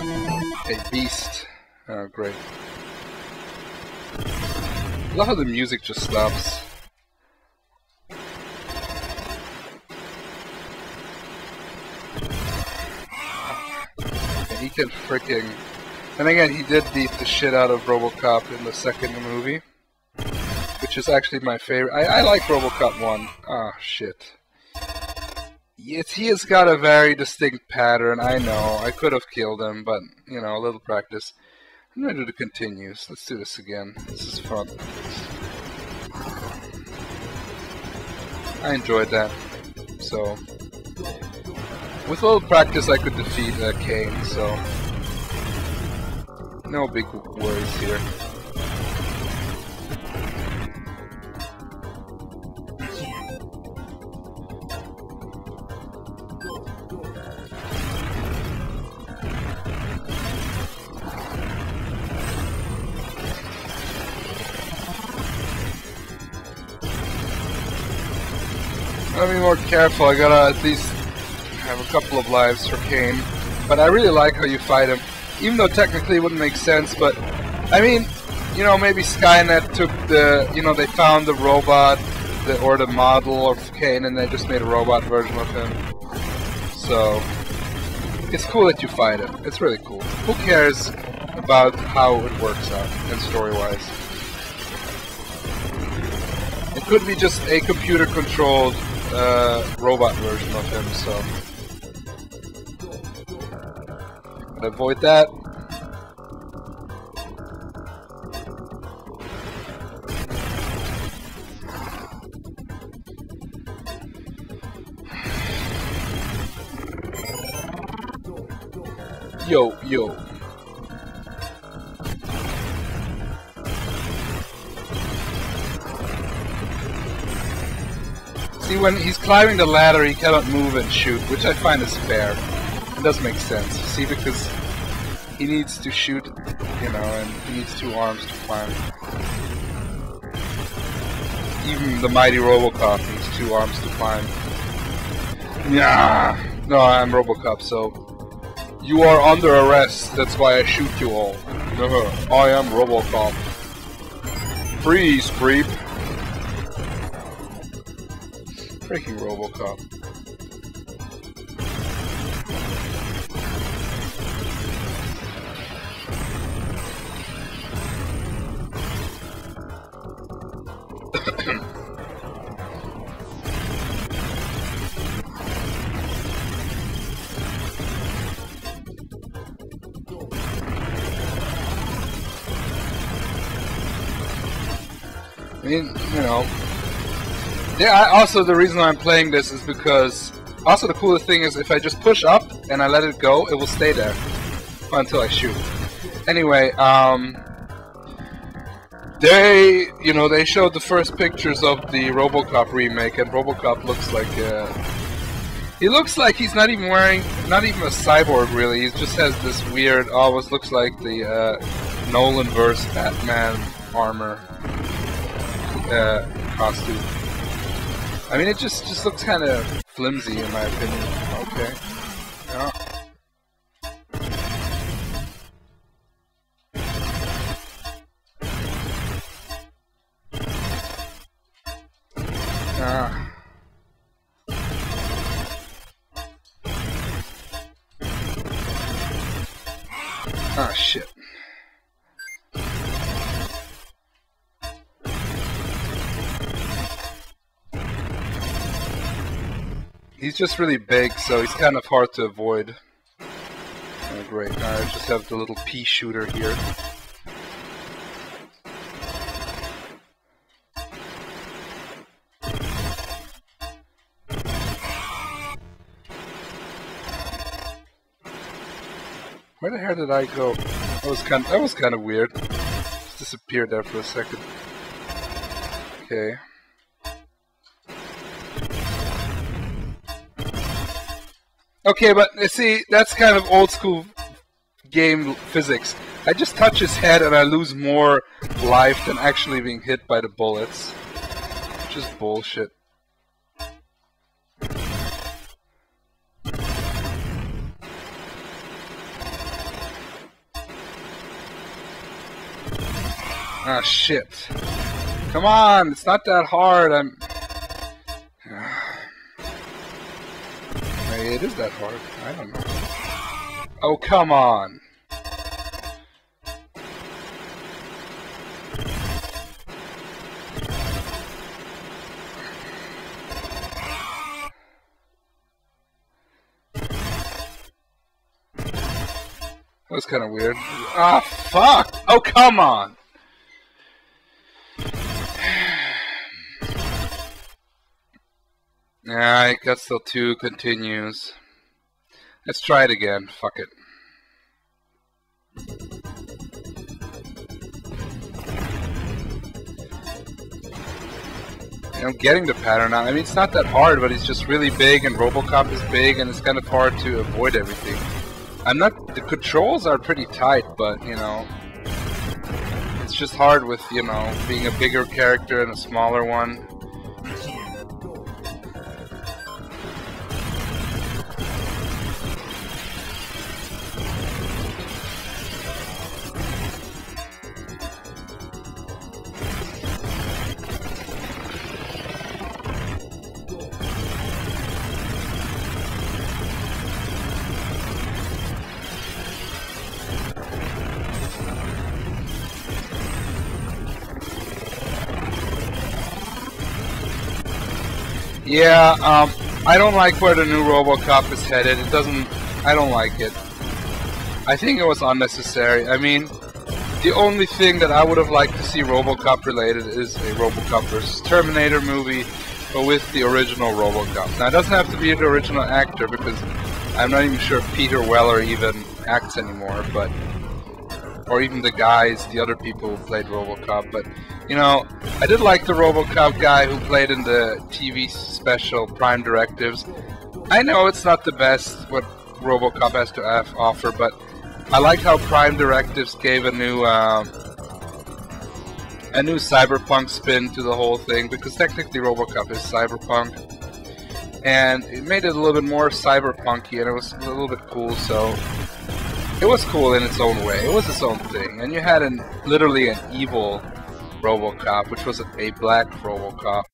A beast. Oh, great. I love how the music just stops. he can freaking... And again, he did beat the shit out of Robocop in the second movie. Which is actually my favorite. I, I like Robocop 1. Ah, oh, shit. It's, he has got a very distinct pattern, I know. I could have killed him, but, you know, a little practice. I'm going to do the continues. Let's do this again. This is fun. I enjoyed that. So, with a little practice, I could defeat uh, Cain, so no big worries here. I gotta be more careful, I gotta at least have a couple of lives for Cain. But I really like how you fight him. Even though technically it wouldn't make sense, but I mean, you know, maybe Skynet took the, you know, they found the robot the, or the model of Cain and they just made a robot version of him. So, it's cool that you fight him. It's really cool. Who cares about how it works out and story-wise? It could be just a computer-controlled uh, robot version of him, so... avoid that. Yo, yo. See, when he's climbing the ladder, he cannot move and shoot, which I find is fair. It does make sense. See, because he needs to shoot, you know, and he needs two arms to climb. Even the mighty Robocop needs two arms to climb. Yeah. No, I'm Robocop, so you are under arrest. That's why I shoot you all. I am Robocop. Freeze, creep. Freaking Robocop. I mean, you know. Yeah, I, also the reason I'm playing this is because... Also the coolest thing is if I just push up and I let it go, it will stay there. Until I shoot. Anyway, um... They, you know, they showed the first pictures of the RoboCop remake, and RoboCop looks like, uh, he looks like he's not even wearing, not even a cyborg really. He just has this weird, almost looks like the uh, Nolan verse Batman armor uh, costume. I mean, it just just looks kind of flimsy in my opinion. Okay. Yeah. Ah. He's just really big, so he's kind of hard to avoid. Oh, great. I just have the little pea shooter here. Where the hell did I go? That was kind of, that was kind of weird. Just disappeared there for a second. Okay. Okay, but uh, see, that's kind of old school game physics. I just touch his head and I lose more life than actually being hit by the bullets. Just bullshit. Ah, shit. Come on, it's not that hard. I'm... Maybe it is that hard. I don't know. Oh, come on. That was kind of weird. Ah, fuck! Oh, come on! Alright, guess still two continues. Let's try it again. Fuck it. I'm getting the pattern now. I mean, it's not that hard, but it's just really big, and Robocop is big, and it's kind of hard to avoid everything. I'm not. The controls are pretty tight, but you know, it's just hard with you know being a bigger character and a smaller one. Yeah, um, I don't like where the new RoboCop is headed. It doesn't. I don't like it. I think it was unnecessary. I mean, the only thing that I would have liked to see RoboCop related is a RoboCop vs. Terminator movie, but with the original RoboCop. Now, it doesn't have to be the original actor because I'm not even sure if Peter Weller even acts anymore, but or even the guys, the other people who played RoboCop. But you know, I did like the RoboCop guy who played in the TV special Prime Directives. I know it's not the best what RoboCop has to offer, but I like how Prime Directives gave a new uh, a new cyberpunk spin to the whole thing because technically RoboCop is cyberpunk, and it made it a little bit more cyberpunky, and it was a little bit cool. So it was cool in its own way. It was its own thing, and you had an literally an evil RoboCop, which was a black RoboCop.